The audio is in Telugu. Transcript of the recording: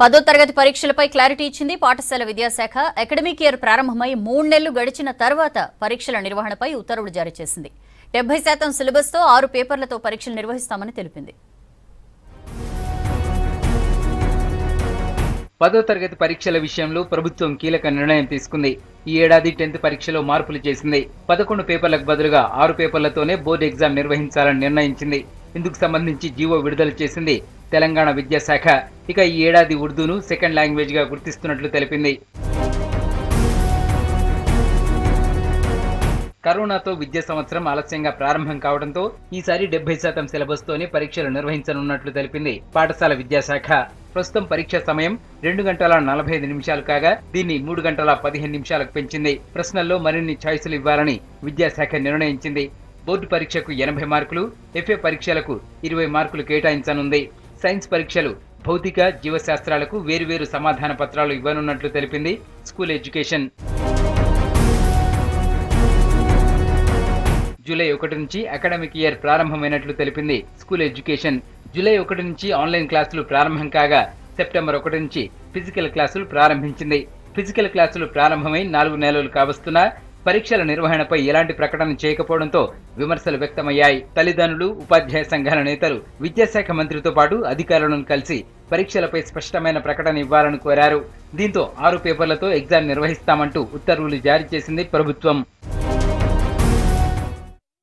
పదో తరగతి పరీక్షలపై క్లారిటీ ఇచ్చింది పాఠశాల విద్యాశాఖ. అకాడమిక్ ఇయర్ ప్రారంభమై మూడు నెలలు గడిచిన తర్వాత పరీక్షల నిర్వహణపై ఉత్తర్వులు జారీ చేసింది. డెబ్బై శాతం సిలబస్తో ఆరు పేపర్లతో పరీక్షలు నిర్వహిస్తామని తెలిపింది. పదో తరగతి పరీక్షల విషయంలో ప్రభుత్వం కీలక నిర్ణయం తీసుకుంది. ఈ ఏడాది టెన్త్ పరీక్షలో మార్పులు చేసింది. పదకొండు పేపర్లకు బదులుగా ఆరు పేపర్లతోనే బోర్డు ఎగ్జామ్ నిర్వహించాలని నిర్ణయించింది. ఇందుకు సంబంధించి జీవో విడుదల చేసింది తెలంగాణ విద్యాశాఖ. ఇక ఈ ఏడాది ఉర్దూను సెకండ్ లాంగ్వేజ్గా గుర్తిస్తున్నట్లు తెలిపింది. కరోనాతో విద్యా సంవత్సరం ఆలస్యంగా ప్రారంభం కావడంతో ఈసారి డెబ్బై శాతం సిలబస్ తోనే పరీక్షలు నిర్వహించనున్నట్లు తెలిపింది పాఠశాల విద్యాశాఖ. ప్రస్తుతం పరీక్ష సమయం రెండు గంటల నలభై ఐదు నిమిషాలు కాగా దీన్ని మూడు గంటల పదిహేను నిమిషాలకు పెంచింది. ప్రశ్నల్లో మరిన్ని ఛాయిస్లు ఇవ్వాలని విద్యాశాఖ నిర్ణయించింది. బోర్డు పరీక్షకు ఎనభై మార్కులు ఎఫ్ఏ పరీక్షలకు ఇరవై మార్కులు కేటాయించనుంది. సైన్స్ పరీక్షలు భౌతిక జీవశాస్త్రాలకు వేరువేరు సమాధాన పత్రాలు ఇవ్వనున్నట్లు తెలిపింది స్కూల్ ఎడ్యుకేషన్. జూలై ఒకటి నుంచి అకాడమిక్ ఇయర్ ప్రారంభమైనట్లు తెలిపింది స్కూల్ ఎడ్యుకేషన్. జూలై ఒకటి నుంచి ఆన్లైన్ క్లాసులు ప్రారంభం కాగా సెప్టెంబర్ ఒకటి నుంచి ఫిజికల్ క్లాసులు ప్రారంభించింది. ఫిజికల్ క్లాసులు ప్రారంభమై నాలుగు నెలలు కావస్తున్నా పరీక్షల నిర్వహణపై ఎలాంటి ప్రకటన చేయకపోవడంతో విమర్శలు వ్యక్తమయ్యాయి. తల్లిదండ్రులు ఉపాధ్యాయ సంఘాల నేతలు విద్యాశాఖ మంత్రితో పాటు అధికారులను కలిసి పరీక్షలపై స్పష్టమైన ప్రకటన ఇవ్వాలని కోరారు. దీంతో ఆరు పేపర్లతో ఎగ్జామ్ నిర్వహిస్తామంటూ ఉత్తర్వులు జారీ చేసింది ప్రభుత్వం.